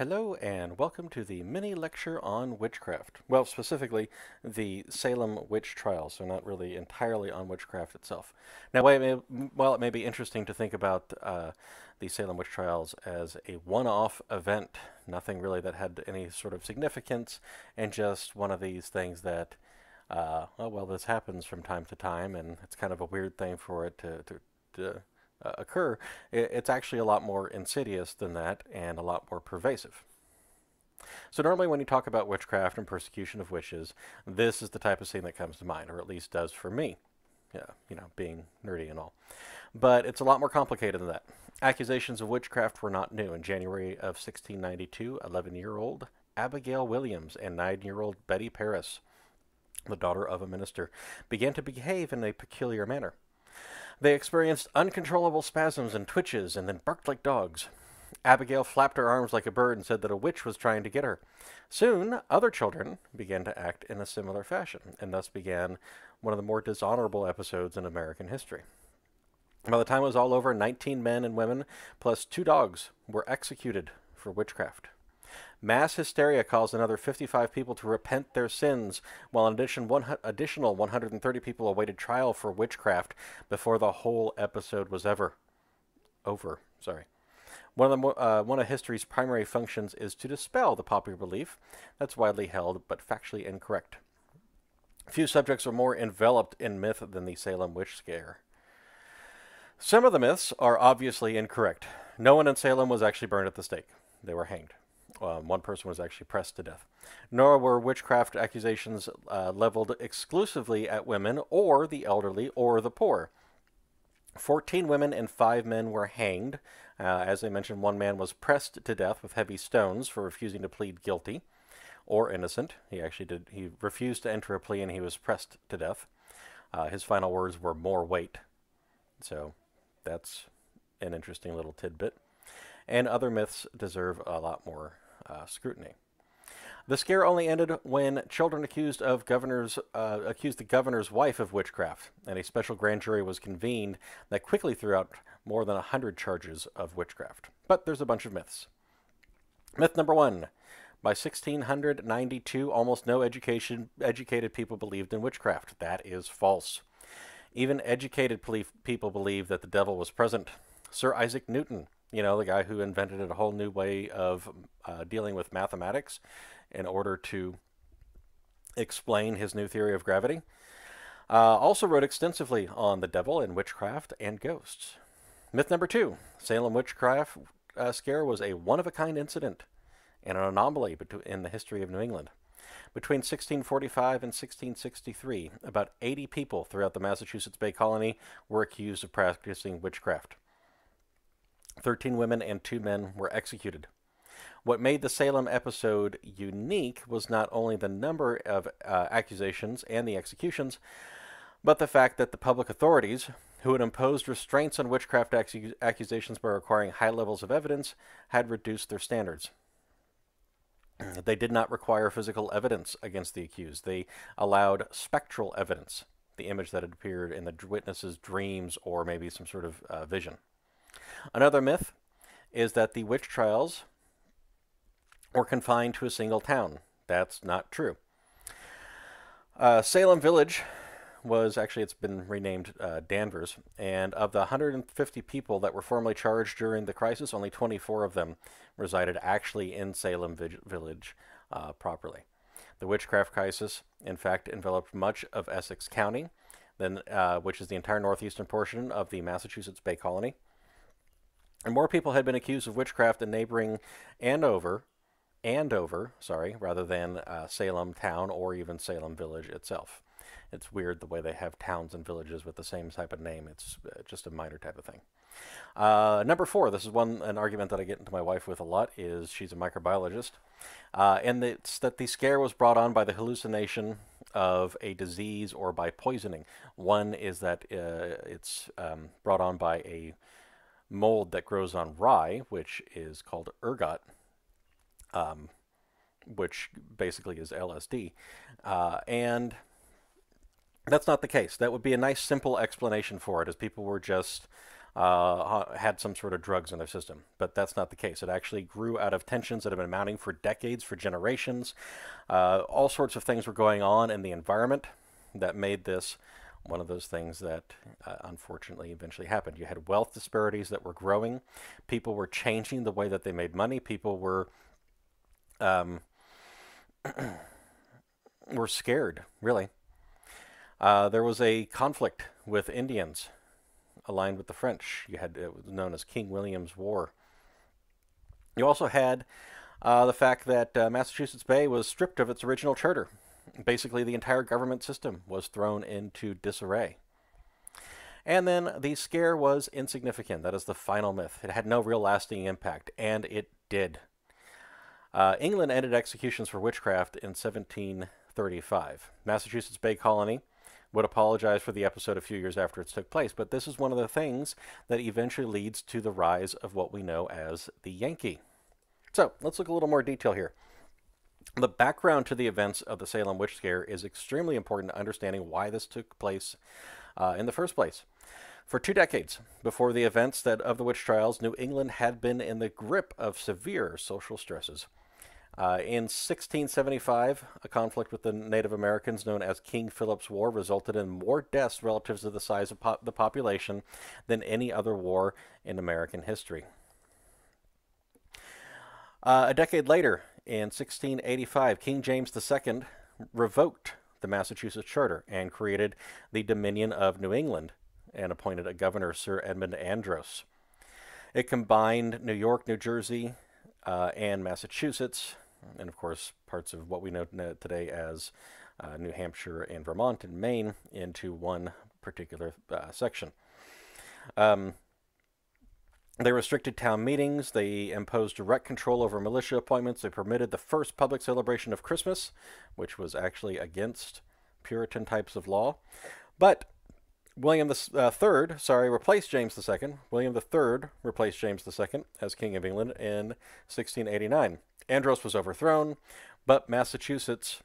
Hello and welcome to the mini lecture on witchcraft. Well, specifically the Salem witch trials, so not really entirely on witchcraft itself. Now, while it may, while it may be interesting to think about uh, the Salem witch trials as a one-off event, nothing really that had any sort of significance, and just one of these things that, uh, oh, well, this happens from time to time, and it's kind of a weird thing for it to, to, to uh, occur, it's actually a lot more insidious than that and a lot more pervasive. So normally when you talk about witchcraft and persecution of witches, this is the type of scene that comes to mind, or at least does for me. Yeah, you know, being nerdy and all. But it's a lot more complicated than that. Accusations of witchcraft were not new. In January of 1692, 11-year-old Abigail Williams and 9-year-old Betty Parris, the daughter of a minister, began to behave in a peculiar manner. They experienced uncontrollable spasms and twitches and then barked like dogs. Abigail flapped her arms like a bird and said that a witch was trying to get her. Soon, other children began to act in a similar fashion, and thus began one of the more dishonorable episodes in American history. By the time it was all over, 19 men and women, plus two dogs, were executed for witchcraft. Mass hysteria caused another 55 people to repent their sins, while an addition one, additional 130 people awaited trial for witchcraft before the whole episode was ever over. Sorry. One of, the, uh, one of history's primary functions is to dispel the popular belief that's widely held but factually incorrect. Few subjects are more enveloped in myth than the Salem witch scare. Some of the myths are obviously incorrect. No one in Salem was actually burned at the stake. They were hanged. Um, one person was actually pressed to death. Nor were witchcraft accusations uh, leveled exclusively at women or the elderly or the poor. Fourteen women and five men were hanged. Uh, as I mentioned, one man was pressed to death with heavy stones for refusing to plead guilty or innocent. He actually did. He refused to enter a plea and he was pressed to death. Uh, his final words were "more weight." So that's an interesting little tidbit. And other myths deserve a lot more uh, scrutiny. The scare only ended when children accused of governor's uh, accused the governor's wife of witchcraft, and a special grand jury was convened that quickly threw out more than hundred charges of witchcraft. But there's a bunch of myths. Myth number one: By 1692, almost no education educated people believed in witchcraft. That is false. Even educated people believed that the devil was present. Sir Isaac Newton you know, the guy who invented a whole new way of uh, dealing with mathematics in order to explain his new theory of gravity. Uh, also wrote extensively on the devil and witchcraft and ghosts. Myth number two Salem witchcraft uh, scare was a one of a kind incident and an anomaly in the history of New England. Between 1645 and 1663, about 80 people throughout the Massachusetts Bay Colony were accused of practicing witchcraft. 13 women and 2 men were executed. What made the Salem episode unique was not only the number of uh, accusations and the executions, but the fact that the public authorities, who had imposed restraints on witchcraft accusations by requiring high levels of evidence, had reduced their standards. They did not require physical evidence against the accused. They allowed spectral evidence, the image that had appeared in the witness's dreams or maybe some sort of uh, vision. Another myth is that the witch trials were confined to a single town. That's not true. Uh, Salem Village was actually, it's been renamed uh, Danvers, and of the 150 people that were formally charged during the crisis, only 24 of them resided actually in Salem Village uh, properly. The witchcraft crisis, in fact, enveloped much of Essex County, then, uh, which is the entire northeastern portion of the Massachusetts Bay Colony. And more people had been accused of witchcraft in neighboring Andover, Andover, sorry, rather than uh, Salem town or even Salem village itself. It's weird the way they have towns and villages with the same type of name. It's uh, just a minor type of thing. Uh, number four, this is one an argument that I get into my wife with a lot, is she's a microbiologist. Uh, and it's that the scare was brought on by the hallucination of a disease or by poisoning. One is that uh, it's um, brought on by a mold that grows on rye, which is called ergot, um, which basically is LSD. Uh, and that's not the case. That would be a nice, simple explanation for it, as people were just uh, had some sort of drugs in their system. But that's not the case. It actually grew out of tensions that have been mounting for decades, for generations. Uh, all sorts of things were going on in the environment that made this one of those things that uh, unfortunately eventually happened. You had wealth disparities that were growing. People were changing the way that they made money. People were um, were scared, really. Uh, there was a conflict with Indians aligned with the French. You had it was known as King William's War. You also had uh, the fact that uh, Massachusetts Bay was stripped of its original charter. Basically, the entire government system was thrown into disarray. And then the scare was insignificant. That is the final myth. It had no real lasting impact, and it did. Uh, England ended executions for witchcraft in 1735. Massachusetts Bay Colony would apologize for the episode a few years after it took place, but this is one of the things that eventually leads to the rise of what we know as the Yankee. So let's look a little more detail here. The background to the events of the Salem witch scare is extremely important to understanding why this took place uh, in the first place. For two decades before the events that of the witch trials, New England had been in the grip of severe social stresses. Uh, in 1675, a conflict with the Native Americans known as King Philip's War resulted in more deaths relative to the size of po the population than any other war in American history. Uh, a decade later, in 1685, King James II revoked the Massachusetts Charter and created the Dominion of New England and appointed a governor, Sir Edmund Andros. It combined New York, New Jersey, uh, and Massachusetts, and of course parts of what we know today as uh, New Hampshire and Vermont and Maine into one particular uh, section. Um, they restricted town meetings. They imposed direct control over militia appointments. They permitted the first public celebration of Christmas, which was actually against Puritan types of law. But William the uh, Third, sorry, replaced James II. William the Third replaced James II as King of England in 1689. Andros was overthrown, but Massachusetts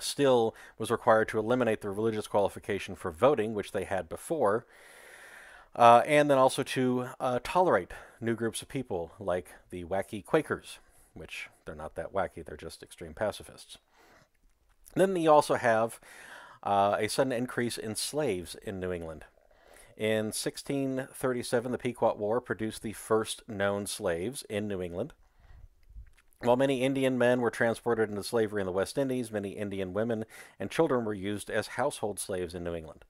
still was required to eliminate the religious qualification for voting, which they had before, uh, and then also to uh, tolerate new groups of people like the wacky Quakers, which they're not that wacky, they're just extreme pacifists. then you also have uh, a sudden increase in slaves in New England. In 1637, the Pequot War produced the first known slaves in New England. While many Indian men were transported into slavery in the West Indies, many Indian women and children were used as household slaves in New England.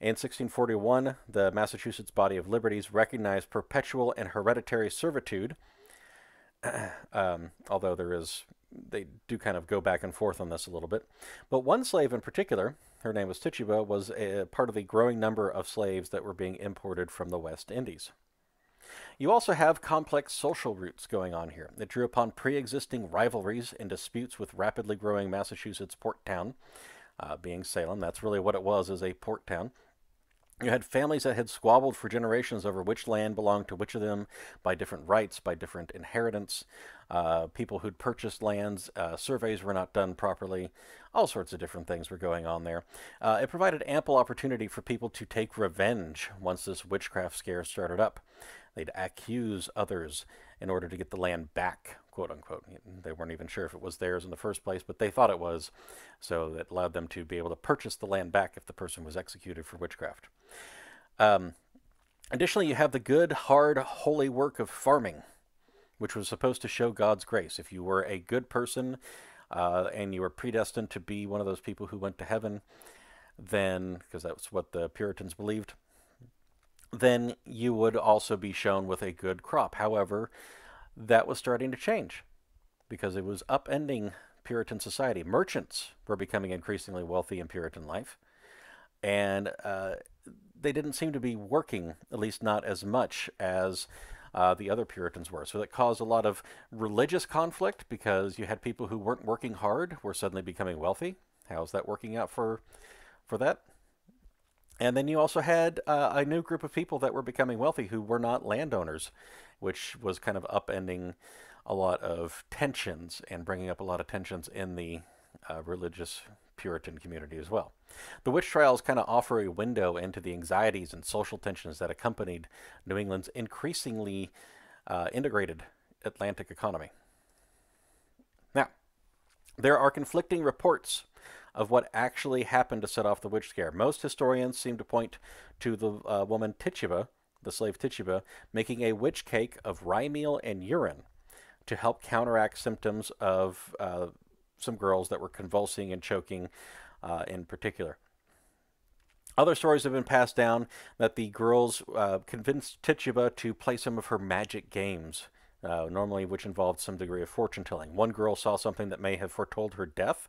In 1641, the Massachusetts Body of Liberties recognized perpetual and hereditary servitude, um, although there is, they do kind of go back and forth on this a little bit. But one slave in particular, her name was Tituba, was a part of the growing number of slaves that were being imported from the West Indies. You also have complex social roots going on here. It drew upon pre-existing rivalries and disputes with rapidly growing Massachusetts port town, uh, being Salem. That's really what it was, as a port town. You had families that had squabbled for generations over which land belonged to which of them by different rights, by different inheritance. Uh, people who'd purchased lands, uh, surveys were not done properly. All sorts of different things were going on there. Uh, it provided ample opportunity for people to take revenge once this witchcraft scare started up. They'd accuse others in order to get the land back, quote unquote. They weren't even sure if it was theirs in the first place, but they thought it was, so that allowed them to be able to purchase the land back if the person was executed for witchcraft. Um, additionally, you have the good, hard, holy work of farming, which was supposed to show God's grace. If you were a good person uh, and you were predestined to be one of those people who went to heaven, then, because that's what the Puritans believed, then you would also be shown with a good crop. However, that was starting to change because it was upending Puritan society. Merchants were becoming increasingly wealthy in Puritan life, and uh, they didn't seem to be working, at least not as much as uh, the other Puritans were. So that caused a lot of religious conflict because you had people who weren't working hard were suddenly becoming wealthy. How's that working out for for that? And then you also had uh, a new group of people that were becoming wealthy who were not landowners, which was kind of upending a lot of tensions and bringing up a lot of tensions in the uh, religious Puritan community as well. The witch trials kind of offer a window into the anxieties and social tensions that accompanied New England's increasingly uh, integrated Atlantic economy. Now, there are conflicting reports of what actually happened to set off the witch scare. Most historians seem to point to the uh, woman Tituba, the slave Tituba, making a witch cake of rye meal and urine to help counteract symptoms of uh, some girls that were convulsing and choking uh, in particular. Other stories have been passed down that the girls uh, convinced Tituba to play some of her magic games, uh, normally which involved some degree of fortune telling. One girl saw something that may have foretold her death,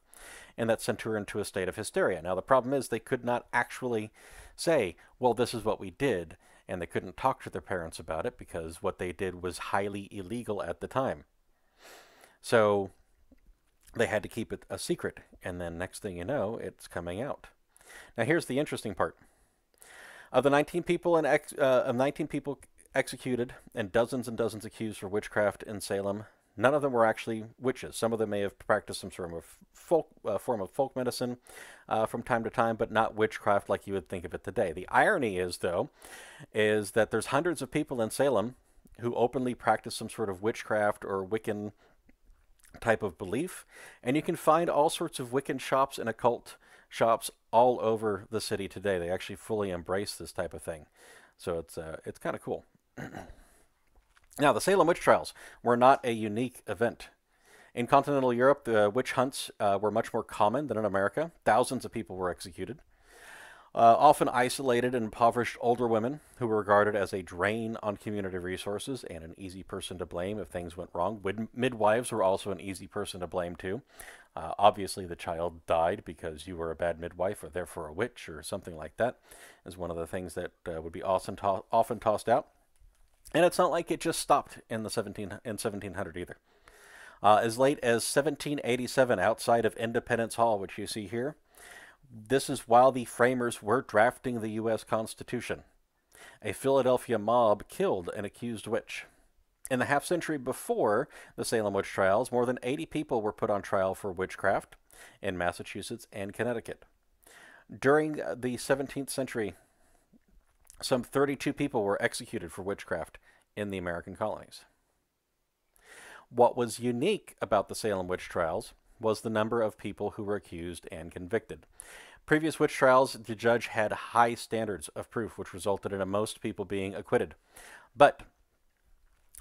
and that sent her into a state of hysteria. Now, the problem is they could not actually say, well, this is what we did, and they couldn't talk to their parents about it because what they did was highly illegal at the time. So they had to keep it a secret, and then next thing you know, it's coming out. Now here's the interesting part. Of the 19 people in ex, uh, of 19 people executed and dozens and dozens accused for witchcraft in Salem, none of them were actually witches. Some of them may have practiced some sort of folk, uh, form of folk medicine uh, from time to time, but not witchcraft like you would think of it today. The irony is, though, is that there's hundreds of people in Salem who openly practice some sort of witchcraft or Wiccan type of belief. And you can find all sorts of Wiccan shops and occult shops all over the city today. They actually fully embrace this type of thing. So it's, uh, it's kind of cool. now, the Salem witch trials were not a unique event. In continental Europe, the witch hunts uh, were much more common than in America. Thousands of people were executed uh, often isolated and impoverished older women who were regarded as a drain on community resources and an easy person to blame if things went wrong. Mid- midwives were also an easy person to blame too. Uh, obviously, the child died because you were a bad midwife or therefore a witch or something like that, is one of the things that uh, would be often, to- often tossed out. And it's not like it just stopped in the 17 in 1700 either. Uh, as late as 1787, outside of Independence Hall, which you see here, this is while the framers were drafting the U.S. Constitution. A Philadelphia mob killed an accused witch. In the half century before the Salem witch trials, more than 80 people were put on trial for witchcraft in Massachusetts and Connecticut. During the 17th century, some 32 people were executed for witchcraft in the American colonies. What was unique about the Salem witch trials was the number of people who were accused and convicted. Previous witch trials, the judge had high standards of proof, which resulted in most people being acquitted. But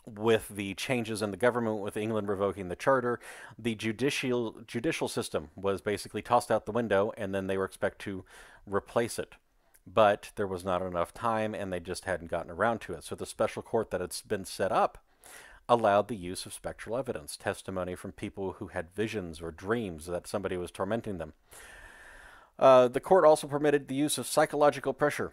with the changes in the government, with England revoking the charter, the judicial judicial system was basically tossed out the window, and then they were expected to replace it. But there was not enough time, and they just hadn't gotten around to it. So the special court that had been set up allowed the use of spectral evidence, testimony from people who had visions or dreams that somebody was tormenting them. Uh, the court also permitted the use of psychological pressure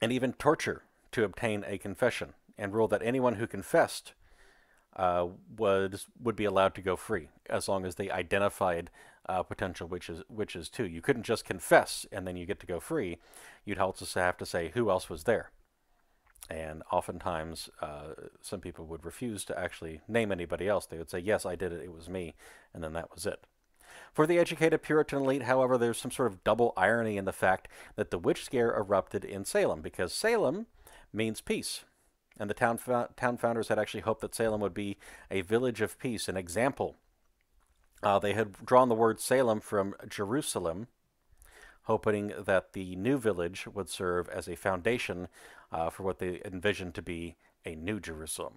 and even torture to obtain a confession, and ruled that anyone who confessed uh, was would be allowed to go free as long as they identified uh, potential witches witches too. You couldn't just confess and then you get to go free. You'd also have to say who else was there. And oftentimes, uh, some people would refuse to actually name anybody else. They would say, Yes, I did it, it was me, and then that was it. For the educated Puritan elite, however, there's some sort of double irony in the fact that the witch scare erupted in Salem, because Salem means peace. And the town, town founders had actually hoped that Salem would be a village of peace, an example. Uh, they had drawn the word Salem from Jerusalem, hoping that the new village would serve as a foundation uh, for what they envisioned to be a new Jerusalem.